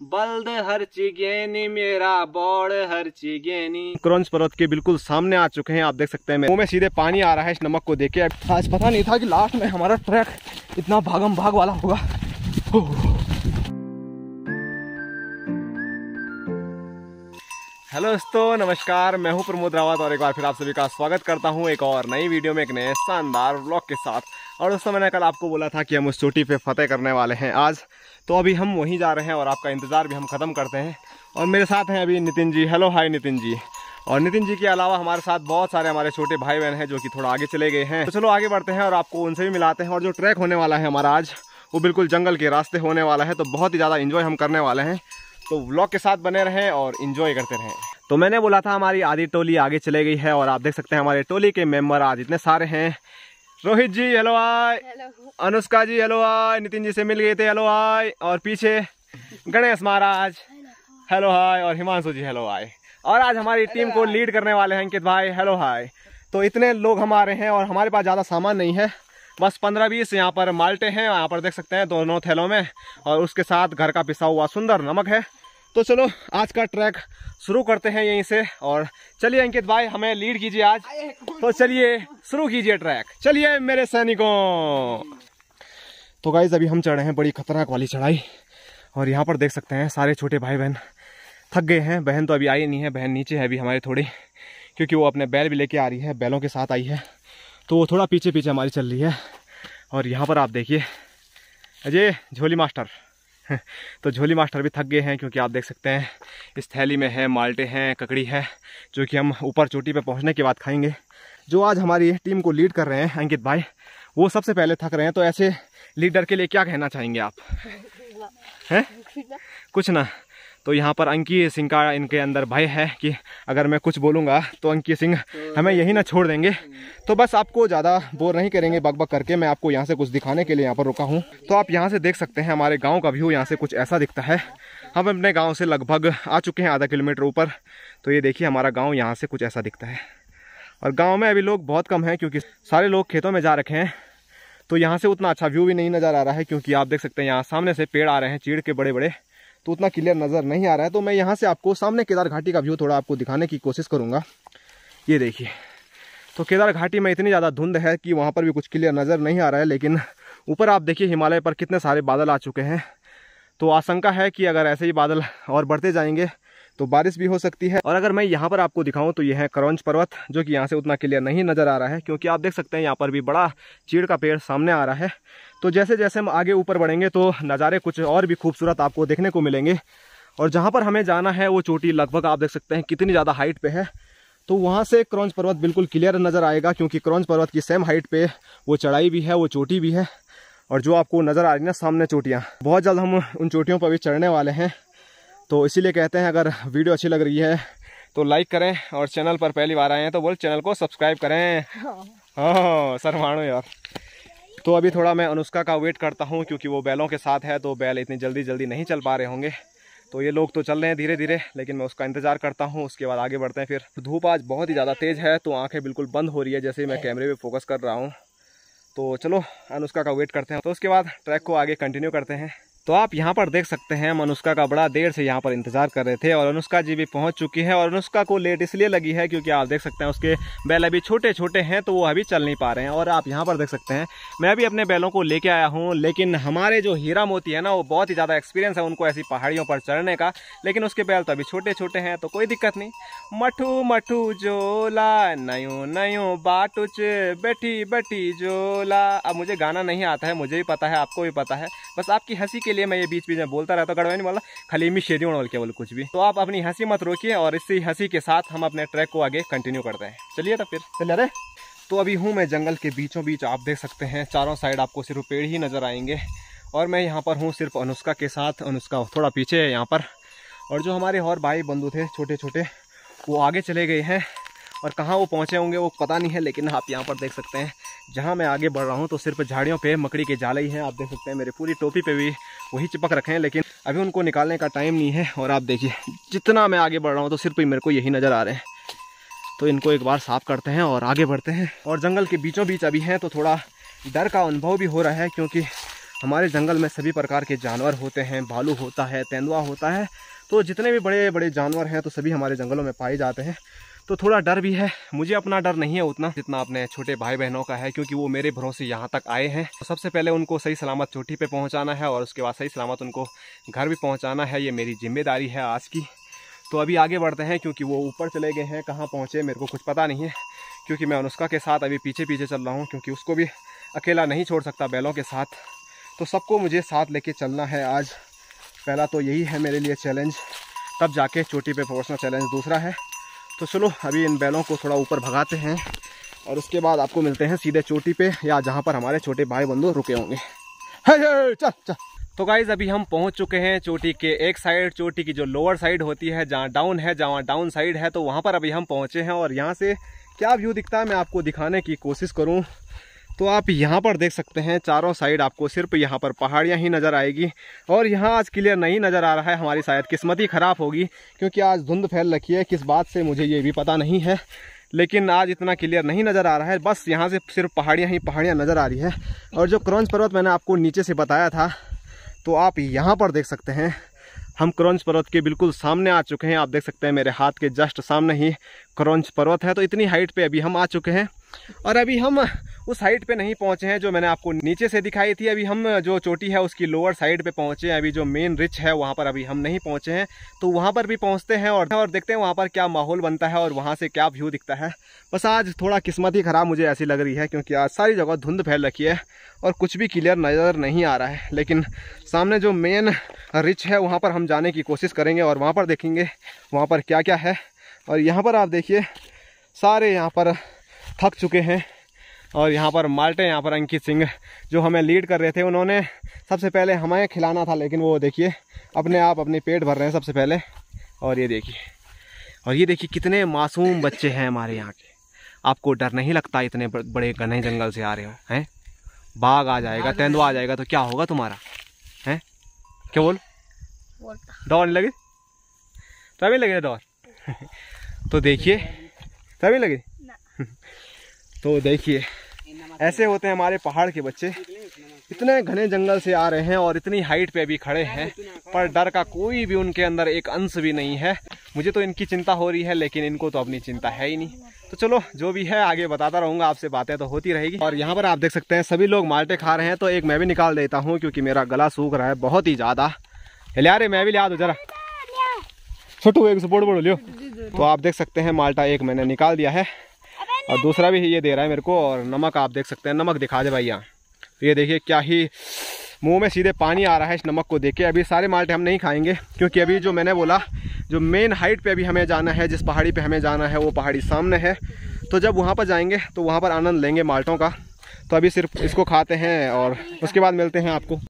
बल्द हर चिगेनी, मेरा बौड़ हर चिगेनी। क्रंच पर्वत के बिल्कुल सामने आ चुके हैं, आप देख सकते हैं मुँह में सीधे पानी आ रहा है इस नमक को देख आज पता नहीं था कि लास्ट में हमारा ट्रैक इतना भागम भाग वाला होगा। हेलो दोस्तों, नमस्कार, मैं हूँ प्रमोद रावत और एक बार फिर आप सभी का स्वागत करता हूँ एक और नई वीडियो में एक नए शानदार व्लॉग के साथ। और दोस्तों, मैंने कल आपको बोला था कि हम उस चोटी पे फतेह करने वाले हैं आज। तो अभी हम वहीं जा रहे हैं और आपका इंतज़ार भी हम ख़त्म करते हैं। और मेरे साथ हैं अभी नितिन जी। Hello hi Nitin ji. और नितिन जी के अलावा हमारे साथ बहुत सारे हमारे छोटे भाई बहन हैं जो कि थोड़ा आगे चले गए हैं। तो चलो, आगे बढ़ते हैं और आपको उनसे भी मिलाते हैं। और जो ट्रैक होने वाला है हमारा आज, वो बिल्कुल जंगल के रास्ते होने वाला है। तो बहुत ही ज़्यादा इन्जॉय हम करने वाले हैं। तो व्लॉग के साथ बने रहें और इन्जॉय करते रहें। तो मैंने बोला था, हमारी आधी टोली आगे चले गई है और आप देख सकते हैं हमारे टोली के मेंबर आज इतने सारे हैं। Rohit ji hello hi Anushka ji hello hi Nitin ji से मिल गए थे हेलो आय और पीछे गणेश महाराज हेलो हाय और हिमांशु जी हेलो हाय और आज हमारी टीम को लीड करने वाले हैं अंकित भाई हेलो हाय तो इतने लोग हमारे हैं और हमारे पास ज़्यादा सामान नहीं है। बस पंद्रह बीस यहाँ पर माल्टे हैं यहाँ पर देख सकते हैं दोनों थैलों में। और उसके साथ घर का पिसा हुआ सुंदर नमक है। तो चलो, आज का ट्रैक शुरू करते हैं यहीं से और चलिए अंकित भाई, हमें लीड कीजिए आज। तो चलिए, शुरू कीजिए ट्रैक चलिए मेरे सैनिकों। तो गाइज़ अभी हम चढ़े हैं बड़ी खतरनाक वाली चढ़ाई और यहाँ पर देख सकते हैं सारे छोटे भाई बहन थक गए हैं। बहन तो अभी आई नहीं है, बहन नीचे है अभी हमारे थोड़ी, क्योंकि वो अपने बैल भी लेके आ रही है, बैलों के साथ आई है। तो वो थोड़ा पीछे पीछे हमारी चल रही है और यहाँ पर आप देखिए, अजय, झोली मास्टर। तो झोली मास्टर भी थक गए हैं क्योंकि आप देख सकते हैं इस थैली में है माल्टे हैं ककड़ी है जो कि हम ऊपर चोटी पर पहुँचने के बाद खाएँगे। जो आज हमारी टीम को लीड कर रहे हैं अंकित भाई वो सबसे पहले थक रहे हैं तो ऐसे लीडर के लिए क्या कहना चाहेंगे आप? हैं? कुछ ना। तो यहाँ पर अंकी सिंह का इनके अंदर भय है कि अगर मैं कुछ बोलूँगा तो अंकी सिंह हमें यही ना छोड़ देंगे। तो बस आपको ज़्यादा बोर नहीं करेंगे बक बक करके मैं आपको यहाँ से कुछ दिखाने के लिए यहाँ पर रुका हूँ। तो आप यहाँ से देख सकते हैं हमारे गाँव का व्यू, यहाँ से कुछ ऐसा दिखता है। हम अपने गाँव से लगभग आ चुके हैं आधा किलोमीटर ऊपर। तो ये देखिए हमारा गाँव, यहाँ से कुछ ऐसा दिखता है। और गाँव में अभी लोग बहुत कम हैं क्योंकि सारे लोग खेतों में जा रखे हैं। तो यहाँ से उतना अच्छा व्यू भी नहीं नज़र आ रहा है क्योंकि आप देख सकते हैं यहाँ सामने से पेड़ आ रहे हैं, चीड़ के बड़े बड़े तो उतना क्लियर नज़र नहीं आ रहा है। तो मैं यहाँ से आपको सामने केदार घाटी का व्यू थोड़ा आपको दिखाने की कोशिश करूँगा। ये देखिए तो केदार घाटी में इतनी ज़्यादा धुंध है कि वहाँ पर भी कुछ क्लियर नज़र नहीं आ रहा है, लेकिन ऊपर आप देखिए हिमालय पर कितने सारे बादल आ चुके हैं। तो आशंका है कि अगर ऐसे ही बादल और बढ़ते जाएँगे तो बारिश भी हो सकती है। और अगर मैं यहाँ पर आपको दिखाऊँ तो यह है करौंज पर्वत, जो कि यहाँ से उतना क्लियर नहीं नज़र आ रहा है, क्योंकि आप देख सकते हैं यहाँ पर भी बड़ा चीड़ का पेड़ सामने आ रहा है। तो जैसे जैसे हम आगे ऊपर बढ़ेंगे तो नज़ारे कुछ और भी खूबसूरत आपको देखने को मिलेंगे। और जहाँ पर हमें जाना है वो चोटी लगभग आप देख सकते हैं कितनी ज़्यादा हाइट पे है। तो वहाँ से क्रौंज पर्वत बिल्कुल क्लियर नज़र आएगा क्योंकि क्रौंज पर्वत की सेम हाइट पे वो चढ़ाई भी है वो चोटी भी है। और जो आपको नज़र आ रही है ना सामने चोटियाँ। बहुत जल्द हम उन चोटियों पर भी चढ़ने वाले हैं। तो इसीलिए कहते हैं अगर वीडियो अच्छी लग रही है तो लाइक करें और चैनल पर पहली बार आए हैं तो बोल चैनल को सब्सक्राइब करें। हाँ। सर मानो यार। तो अभी थोड़ा मैं अनुष्का का वेट करता हूँ क्योंकि वो बैलों के साथ है तो बैल इतनी जल्दी जल्दी नहीं चल पा रहे होंगे। तो ये लोग तो चल रहे हैं धीरे धीरे लेकिन मैं उसका इंतज़ार करता हूँ, उसके बाद आगे बढ़ते हैं। फिर धूप आज बहुत ही ज़्यादा तेज़ है तो आँखें बिल्कुल बंद हो रही है, जैसे मैं कैमरे पर फोकस कर रहा हूँ। तो चलो, अनुष्का का वेट करते हैं। तो उसके बाद ट्रैक को आगे कंटिन्यू करते हैं। तो आप यहाँ पर देख सकते हैं अनुष्का का बड़ा देर से यहाँ पर इंतज़ार कर रहे थे और अनुष्का जी भी पहुँच चुकी है और अनुष्का को लेट इसलिए लगी है क्योंकि आप देख सकते हैं उसके बैल अभी छोटे छोटे हैं तो वो अभी चल नहीं पा रहे हैं और आप यहाँ पर देख सकते हैं, मैं भी अपने बैलों को लेके आया हूँ, लेकिन हमारे जो हीरा मोती है ना, वो बहुत ही ज़्यादा एक्सपीरियंस है उनको ऐसी पहाड़ियों पर चढ़ने का, लेकिन उसके बैल तो अभी छोटे छोटे हैं तो कोई दिक्कत नहीं। मठू मठू जोला नयो नयो बाटुच, बैठी बैठी जोला अब मुझे गाना नहीं आता है, मुझे भी पता है, आपको भी पता है बस आपकी हँसी के लिए मैं ये बीच बीच में बोलता रहता गड़वा नहीं बोला खाली मी शेदी बोल के बोल कुछ भी। तो आप अपनी हँसी मत रोकिए और इसी हँसी के साथ हम अपने ट्रैक को आगे कंटिन्यू करते हैं। चलिए तो फिर। चलिए अरे। तो अभी हूँ मैं जंगल के बीचों बीच आप देख सकते हैं चारों साइड आपको सिर्फ़ पेड़ ही नज़र आएँगे। और मैं यहाँ पर हूँ सिर्फ़ अनुष्का के साथ अनुष्का थोड़ा पीछे है यहाँ पर। और जो हमारे और भाई बंधु थे छोटे छोटे वो आगे चले गए हैं। और कहाँ वो पहुँचे होंगे वो पता नहीं है, लेकिन आप यहाँ पर देख सकते हैं। जहाँ मैं आगे बढ़ रहा हूँ तो सिर्फ़ झाड़ियों पे मकड़ी के जाले ही हैं। आप देख सकते हैं, मेरे पूरी टोपी पे भी वही चिपक रखे हैं, लेकिन अभी उनको निकालने का टाइम नहीं है। और आप देखिए, जितना मैं आगे बढ़ रहा हूँ तो सिर्फ़ मेरे को यही नज़र आ रहे हैं। तो इनको एक बार साफ़ करते हैं और आगे बढ़ते हैं। और जंगल के बीचों बीच अभी हैं तो थोड़ा डर का अनुभव भी हो रहा है, क्योंकि हमारे जंगल में सभी प्रकार के जानवर होते हैं। भालू होता है, तेंदुआ होता है। तो जितने भी बड़े बड़े जानवर हैं तो सभी हमारे जंगलों में पाए जाते हैं। तो थोड़ा डर भी है। मुझे अपना डर नहीं है उतना जितना अपने छोटे भाई बहनों का है, क्योंकि वो मेरे भरोसे यहाँ तक आए हैं। तो सबसे पहले उनको सही सलामत चोटी पे पहुँचाना है और उसके बाद सही सलामत उनको घर भी पहुँचाना है। ये मेरी ज़िम्मेदारी है आज की। तो अभी आगे बढ़ते हैं, क्योंकि वो ऊपर चले गए हैं। कहाँ पहुँचे मेरे को कुछ पता नहीं है, क्योंकि मैं अनुष्का के साथ अभी पीछे पीछे चल रहा हूँ, क्योंकि उसको भी अकेला नहीं छोड़ सकता बैलों के साथ। तो सबको मुझे साथ लेके चलना है आज। पहला तो यही है मेरे लिए चैलेंज तब जाके चोटी पे पहुँचना चैलेंज दूसरा है। तो चलो अभी इन बैलों को थोड़ा ऊपर भगाते हैं और उसके बाद आपको मिलते हैं सीधे चोटी पे या जहाँ पर हमारे छोटे भाई बंधु रुके होंगे। चल चल। तो गाइज़ अभी हम पहुँच चुके हैं चोटी के एक साइड चोटी की जो लोअर साइड होती है, जहाँ डाउन है, जहाँ डाउन साइड है तो वहाँ पर अभी हम पहुँचे हैं और यहाँ से क्या व्यू दिखता है मैं आपको दिखाने की कोशिश करूँ। तो आप यहाँ पर देख सकते हैं, चारों साइड आपको सिर्फ़ यहाँ पर पहाड़ियाँ ही नज़र आएगी। और यहाँ आज क्लियर नहीं नज़र आ रहा है, हमारी शायद किस्मत ही ख़राब होगी, क्योंकि आज धुंध फैल रखी है, किस बात से मुझे ये भी पता नहीं है। लेकिन आज इतना क्लियर नहीं नज़र आ रहा है, बस यहाँ से सिर्फ़ पहाड़ियाँ ही पहाड़ियाँ नज़र आ रही है। और जो क्रंच पर्वत मैंने आपको नीचे से बताया था तो आप यहाँ पर देख सकते हैं, हम क्रंच पर्वत के बिल्कुल सामने आ चुके हैं। आप देख सकते हैं मेरे हाथ के जस्ट सामने ही क्रंच पर्वत है तो इतनी हाइट पे अभी हम आ चुके हैं। और अभी हम उस हाइट पे नहीं पहुँचे हैं जो मैंने आपको नीचे से दिखाई थी। अभी हम जो चोटी है उसकी लोअर साइड पे पहुँचे हैं। अभी जो मेन रिच है, वहाँ पर अभी हम नहीं पहुँचे हैं। तो वहाँ पर भी पहुँचते हैं और और देखते हैं वहाँ पर क्या माहौल बनता है और वहाँ से क्या व्यू दिखता है। बस आज थोड़ा किस्मत ही ख़राब मुझे ऐसी लग रही है क्योंकि आज सारी जगह धुंध फैल रखी है और कुछ भी क्लियर नज़र नहीं आ रहा है। लेकिन सामने जो मेन रिच है, वहाँ पर हम जाने की कोशिश करेंगे और वहाँ पर देखेंगे वहाँ पर क्या क्या है। और यहाँ पर आप देखिए, सारे यहाँ पर थक चुके हैं। और यहाँ पर माल्टे यहाँ पर अंकित सिंह जो हमें लीड कर रहे थे उन्होंने सबसे पहले हमें खिलाना था लेकिन वो देखिए अपने आप अपने पेट भर रहे हैं सबसे पहले। और ये देखिए और ये देखिए कितने मासूम बच्चे हैं हमारे यहाँ के। आपको डर नहीं लगता इतने बड़े घने जंगल से आ रहे हो हैं? बाघ आ जाएगा तेंदुआ आ जाएगा तो क्या होगा तुम्हारा हैं? क्या बोल? नहीं लगे? तभी लगे डर तो देखिए तभी लगे? तो देखिए, ऐसे होते हैं हमारे पहाड़ के बच्चे। इतने घने जंगल से आ रहे हैं और इतनी हाइट पे भी खड़े हैं, पर डर का कोई भी उनके अंदर एक अंश भी नहीं है। मुझे तो इनकी चिंता हो रही है, लेकिन इनको तो अपनी चिंता है ही नहीं। तो चलो, जो भी है, आगे बताता रहूँगा, आपसे बातें तो होती रहेगी। और यहाँ पर आप देख सकते हैं, सभी लोग माल्टे खा रहे हैं तो एक मैं भी निकाल देता हूँ, क्योंकि मेरा गला सूख रहा है बहुत ही ज़्यादा। यार मैं भी लिया दो जरा। छोटू, एक सपोर्ट बोलो लियो। तो आप देख सकते हैं, माल्टा एक मैंने निकाल दिया है। और दूसरा भी ये दे रहा है मेरे को, और नमक आप देख सकते हैं, नमक दिखा दे भाई यहाँ तो ये देखिए क्या ही, मुँह में सीधे पानी आ रहा है इस नमक को देख के। अभी सारे माल्टे हम नहीं खाएँगे, क्योंकि अभी जो मैंने बोला, जो मेन हाइट पे अभी हमें जाना है, जिस पहाड़ी पे हमें जाना है, वो पहाड़ी सामने है। तो जब वहाँ पर जाएँगे तो वहाँ पर आनंद लेंगे माल्टों का। तो अभी सिर्फ़ इसको खाते हैं, और उसके बाद मिलते हैं आपको।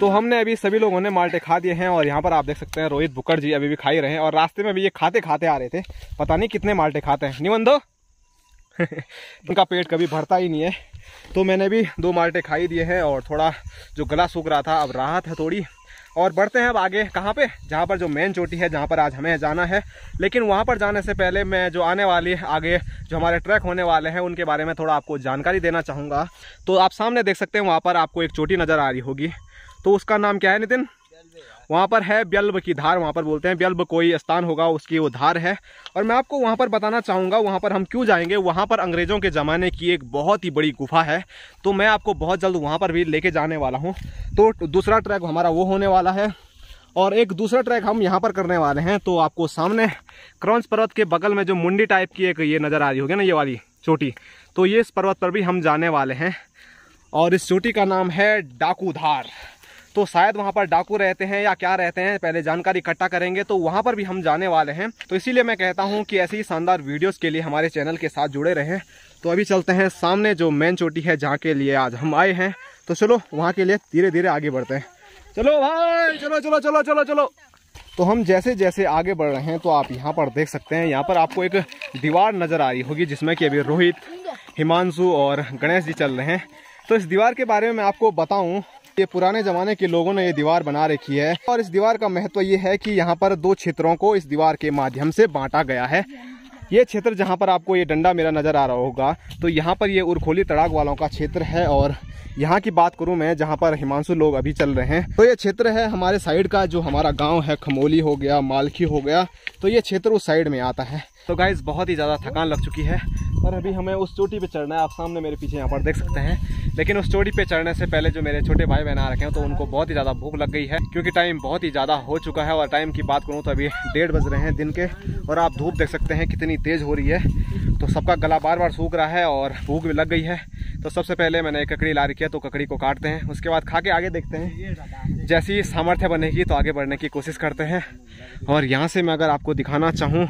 तो हमने अभी सभी लोगों ने माल्टे खा दिए हैं और यहाँ पर आप देख सकते हैं रोहित बुकर जी अभी भी खा ही रहे हैं और रास्ते में भी ये खाते खाते आ रहे थे। पता नहीं कितने माल्टे खाते हैं। दो उनका पेट कभी भरता ही नहीं है। तो मैंने भी दो माल्टे खाई दिए हैं और थोड़ा जो गला सूख रहा था, अब राहत है थोड़ी। और बढ़ते हैं अब आगे। कहाँ पे? जहाँ पर जो मेन चोटी है, जहाँ पर आज हमें जाना है। लेकिन वहाँ पर जाने से पहले मैं जो आने वाली, आगे जो हमारे ट्रैक होने वाले हैं, उनके बारे में थोड़ा आपको जानकारी देना चाहूँगा। तो आप सामने देख सकते हैं, वहाँ पर आपको एक चोटी नज़र आ रही होगी। तो उसका नाम क्या है नितिन? वहाँ पर है ब्यल्ब की धार वहाँ पर बोलते हैं ब्यल्ब कोई स्थान होगा उसकी वो धार है। और मैं आपको वहाँ पर बताना चाहूँगा वहाँ पर हम क्यों जाएँगे? वहाँ पर अंग्रेज़ों के ज़माने की एक बहुत ही बड़ी गुफा है। तो मैं आपको बहुत जल्द वहाँ पर भी लेके जाने वाला हूँ। तो दूसरा ट्रैक हमारा वो होने वाला है। और एक दूसरा ट्रैक हम यहाँ पर करने वाले हैं। तो आपको सामने क्रॉन्स पर्वत के बगल में जो मुंडी टाइप की एक ये नज़र आ रही होगी ना ये वाली चोटी तो ये इस पर्वत पर भी हम जाने वाले हैं। और इस चोटी का नाम है डाकूधार तो शायद वहाँ पर डाकू रहते हैं या क्या रहते हैं, पहले जानकारी इकट्ठा करेंगे तो वहाँ पर भी हम जाने वाले हैं। तो इसीलिए मैं कहता हूँ कि ऐसी शानदार वीडियोज़ के लिए हमारे चैनल के साथ जुड़े रहें। तो अभी चलते हैं सामने जो मेन चोटी है, जहाँ के लिए आज हम आए हैं। तो चलो, वहाँ के लिए धीरे धीरे आगे बढ़ते हैं। चलो भाई, चलो चलो चलो चलो चलो। तो हम जैसे जैसे आगे बढ़ रहे हैं तो आप यहाँ पर देख सकते हैं, यहाँ पर आपको एक दीवार नज़र आ रही होगी, जिसमें कि अभी रोहित, हिमांशु और गणेश जी चल रहे हैं। तो इस दीवार के बारे में मैं आपको बताऊँ ये पुराने जमाने के लोगों ने ये दीवार बना रखी है। और इस दीवार का महत्व ये है कि यहाँ पर दो क्षेत्रों को इस दीवार के माध्यम से बांटा गया है। ये क्षेत्र जहाँ पर आपको ये डंडा मेरा नज़र आ रहा होगा तो यहाँ पर ये उरखोली तड़ाक वालों का क्षेत्र है और यहाँ की बात करूँ मैं, जहाँ पर हिमांशु लोग अभी चल रहे हैं। तो ये क्षेत्र है हमारे साइड का, जो हमारा गाँव है, खमोली हो गया, मालखी हो गया तो ये क्षेत्र उस साइड में आता है। तो गाइज़ बहुत ही ज़्यादा थकान लग चुकी है। और अभी हमें उस चोटी पे चढ़ना है। आप सामने मेरे पीछे यहाँ पर देख सकते हैं। लेकिन उस चोटी पे चढ़ने से पहले जो मेरे छोटे भाई बहन आ रखे हैं तो उनको बहुत ही ज़्यादा भूख लग गई है, क्योंकि टाइम बहुत ही ज़्यादा हो चुका है और टाइम की बात करूँ तो अभी डेढ़ बज रहे हैं दिन के, और आप धूप देख सकते हैं कितनी तेज़ हो रही है। तो सबका गला बार बार सूख रहा है और भूख भी लग गई है। तो सबसे पहले मैंने ककड़ी ला रखी है तो ककड़ी को काटते हैं। उसके बाद खा के आगे देखते हैं। जैसी सामर्थ्य बनेगी तो आगे बढ़ने की कोशिश करते हैं। और यहाँ से मैं अगर आपको दिखाना चाहूँ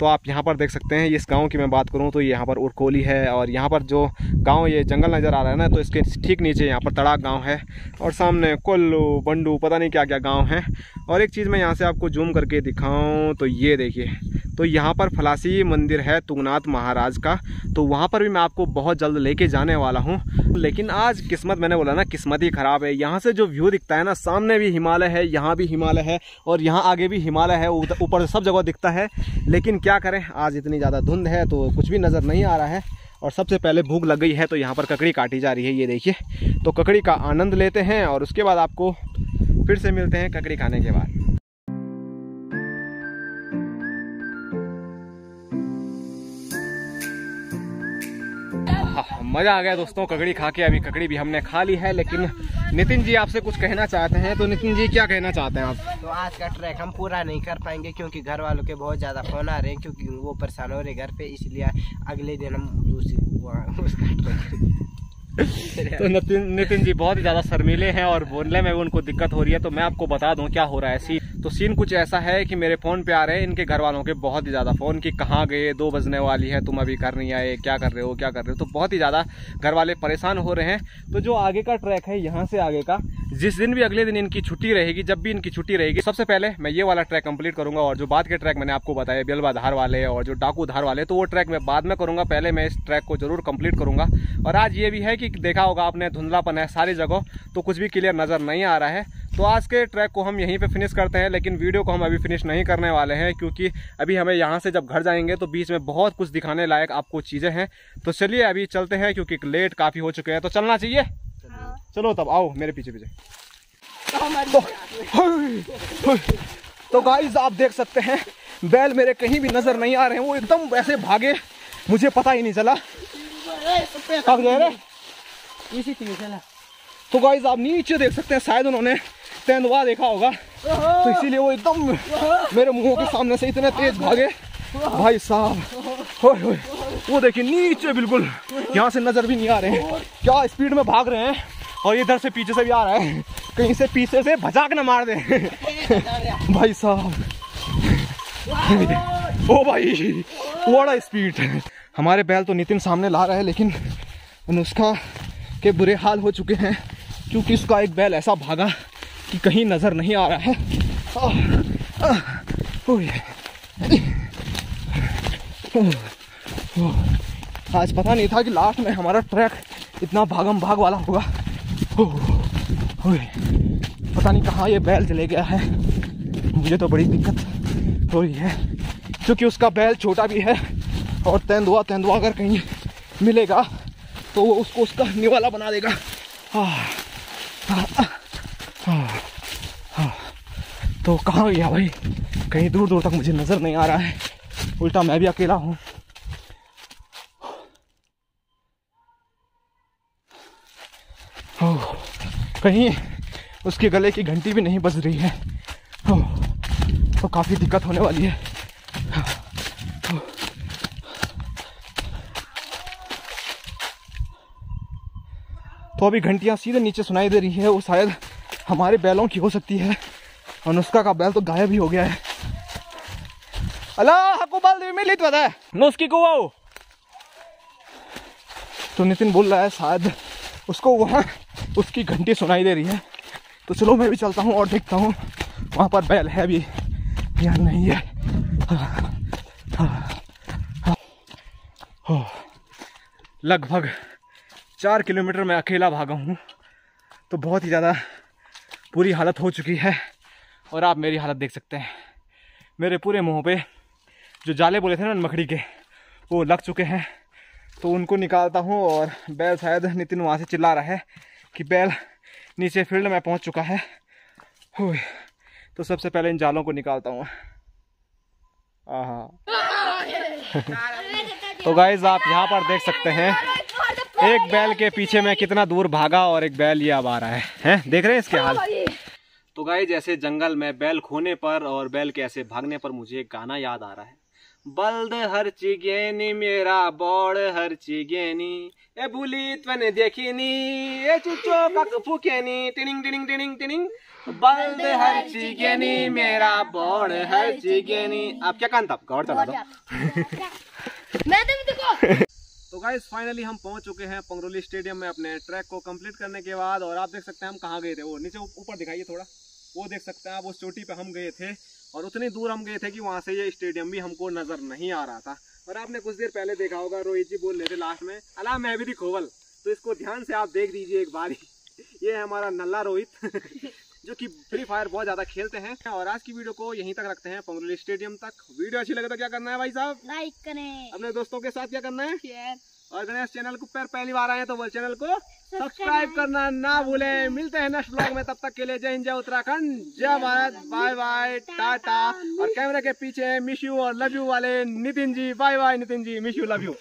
तो आप यहाँ पर देख सकते हैं, इस गाँव की मैं बात करूँ तो यहाँ पर उरकोली है और यहाँ पर जो गाँव ये जंगल नज़र आ रहा है ना तो इसके ठीक नीचे यहाँ पर तड़ाक गाँव है और सामने कोल्लू, बंडू, पता नहीं क्या क्या गाँव है। और एक चीज़ मैं यहाँ से आपको जूम करके दिखाऊँ तो ये देखिए तो यहाँ पर फलासी मंदिर है तुंगनाथ महाराज का। तो वहाँ पर भी मैं आपको बहुत जल्द लेके जाने वाला हूँ। लेकिन आज किस्मत मैंने बोला ना, किस्मत ही ख़राब है। यहाँ से जो व्यू दिखता है ना, सामने भी हिमालय है, यहाँ भी हिमालय है और यहाँ आगे भी हिमालय है ऊपर सब जगह दिखता है। लेकिन क्या करें, आज इतनी ज़्यादा धुंध है तो कुछ भी नज़र नहीं आ रहा है। और सबसे पहले भूख लग गई है तो यहाँ पर ककड़ी काटी जा रही है, ये देखिए। तो ककड़ी का आनंद लेते हैं और उसके बाद आपको फिर से मिलते हैं ककड़ी खाने के बाद। मज़ा आ गया दोस्तों ककड़ी खा के अभी ककड़ी भी हमने खा ली है लेकिन नितिन जी आपसे कुछ कहना चाहते हैं तो नितिन जी क्या कहना चाहते हैं आप? तो आज का ट्रैक हम पूरा नहीं कर पाएँगे क्योंकि घर वालों के बहुत ज़्यादा फ़ोन आ रहे हैं क्योंकि वो परेशान हो रहे घर पे इसलिए अगले दिन हम दूसरी उसका ट्रैक तो नितिन नितिन जी बहुत ही ज़्यादा शर्मीले हैं और बोलने में भी उनको दिक्कत हो रही है तो मैं आपको बता दूँ क्या हो रहा है। सीन तो सीन कुछ ऐसा है कि मेरे फ़ोन पे आ रहे हैं, इनके घर वालों के बहुत ही ज़्यादा फ़ोन की कहाँ गए, दो बजने वाली है, तुम अभी कर नहीं आए, क्या कर रहे हो, क्या कर रहे हो? तो बहुत ही ज़्यादा घर वाले परेशान हो रहे हैं। तो जो आगे का ट्रैक है, यहाँ से आगे का, जिस दिन भी अगले दिन इनकी छुट्टी रहेगी, जब भी इनकी छुट्टी रहेगी, सबसे पहले मैं ये वाला ट्रैक कंप्लीट करूँगा और जो बाद के ट्रैक मैंने आपको बताया, बेलवा धार वाले और जो डाकू धार वाले तो वो ट्रैक मैं बाद में करूँगा, पहले मैं इस ट्रैक को ज़रूर कंप्लीट करूँगा। और आज ये भी है कि देखा होगा आपने, धुंधलापन है सारी जगह तो कुछ भी क्लियर नज़र नहीं आ रहा है। तो आज के ट्रैक को हम यहीं पे फिनिश करते हैं लेकिन वीडियो को हम अभी फिनिश नहीं करने वाले हैं क्योंकि अभी हमें यहाँ से जब घर जाएँगे तो बीच में बहुत कुछ दिखाने लायक आपको चीज़ें हैं। तो चलिए अभी चलते हैं क्योंकि लेट काफ़ी हो चुके हैं तो चलना चाहिए? चलो तब आओ मेरे पीछे पीछे। तो, गाइज़ आप देख सकते हैं बैल मेरे कहीं भी नज़र नहीं आ रहे हैं वो एकदम वैसे भागे मुझे पता ही नहीं चला। गए इसी चला तो गाइज़ आप नीचे देख सकते हैं शायद उन्होंने तेंदुआ देखा होगा। तो इसीलिए वो एकदम मेरे मुँह के सामने से इतने तेज भागे। भाई साहब वो देखिए नीचे बिल्कुल यहाँ से नज़र भी नहीं आ रहे हैं। क्या स्पीड में भाग रहे हैं? और इधर से पीछे से भी आ रहा है। कहीं से पीछे से भजाक न मार दे। भाई साहब ओ भाई बड़ा स्पीड हमारे बैल तो नितिन सामने ला रहा है लेकिन नुस्खा के बुरे हाल हो चुके हैं क्योंकि उसका एक बैल ऐसा भागा। कि कहीं नज़र नहीं आ रहा है। आज पता नहीं था कि लास्ट में हमारा ट्रैक इतना भागम भाग वाला होगा। पता नहीं कहाँ ये बैल चले गया है। मुझे तो बड़ी दिक्कत हो रही है, क्योंकि उसका बैल छोटा भी है और तेंदुआ तेंदुआ अगर कहीं मिलेगा तो वो उसको उसका निवाला बना देगा। तो कहाँ गया भाई? कहीं दूर दूर तक मुझे नज़र नहीं आ रहा है। उल्टा मैं भी अकेला हूँ। कहीं उसके गले की घंटी भी नहीं बज रही है। तो काफ़ी दिक्कत होने वाली है। तो अभी घंटियाँ सीधे नीचे सुनाई दे रही है, वो शायद हमारे बैलों की हो सकती है। नुस्खा का बैल तो गायब ही हो गया है। अल्लाह को बल मिलित पता है। नुस्की को आओ। तो नितिन बोल रहा है शायद उसको वहाँ उसकी घंटी सुनाई दे रही है। तो चलो मैं भी चलता हूँ और देखता हूँ वहाँ पर बैल है भी या नहीं है। लगभग चार किलोमीटर मैं अकेला भागा हूँ तो बहुत ही ज़्यादा बुरी हालत हो चुकी है। और आप मेरी हालत देख सकते हैं। मेरे पूरे मुँह पे जो जाले बोले थे ना मकड़ी के, वो लग चुके हैं। तो उनको निकालता हूँ और बैल शायद नितिन वहाँ से चिल्ला रहा है कि बैल, नीचे फ़ील्ड में पहुँच चुका है। तो सबसे पहले इन जालों को निकालता हूँ। तो गाइज़ आप यहाँ पर देख सकते हैं, एक बैल के पीछे मैं कितना दूर भागा और एक बैल ये अब आ रहा है। हैं? देख रहे हैं इसके हाल? तो गाय जैसे जंगल में बैल खोने पर और बैल के ऐसे भागने पर मुझे एक गाना याद आ रहा है। बल्द हर चिगेनी मेरा बौड़ हर चिगेनी ए भूली तने देखीनी ए चुचो कक फुकेनी टिनिंग टिनिंग टिनिंग टिनिंग। बल्द हर चिगेनी मेरा बौड़ हर चिगेनी। आप क्या कान था गौर चला दो। तो देखो। तो गाइस फाइनली हम पहुँच चुके हैं पंगरोली स्टेडियम में अपने ट्रैक को कंप्लीट करने के बाद और आप देख सकते हैं हम कहाँ गए थे। वो नीचे ऊपर दिखाइए थोड़ा। वो देख सकते हैं आप उस चोटी पे हम गए थे और उतनी दूर हम गए थे कि वहाँ से ये स्टेडियम भी हमको नज़र नहीं आ रहा था। और आपने कुछ देर पहले देखा होगा रोहित जी बोल रहे थे लास्ट में अला मैं भी खोवल तो इसको ध्यान से आप देख दीजिए एक बार। ये है हमारा नल्ला रोहित जो कि फ्री फायर बहुत ज़्यादा खेलते हैं। और आज की वीडियो को यहीं तक रखते हैं पंगरोली स्टेडियम तक। वीडियो अच्छी लगे तो क्या करना है भाई साहब? लाइक करें। अपने दोस्तों के साथ क्या करना है? शेयर और गणेश चैनल को पर पहली बार आए तो वो चैनल को सब्सक्राइब करना ना भूले। मिलते हैं नेक्स्ट ब्लॉग में तब तक के लिए जय हिंद जय उत्तराखंड जय भारत। बाय बाय टाटा और कैमरे के पीछे मिश यू और लव यू वाले Nitin ji. Bye bye Nitin ji. Miss you love you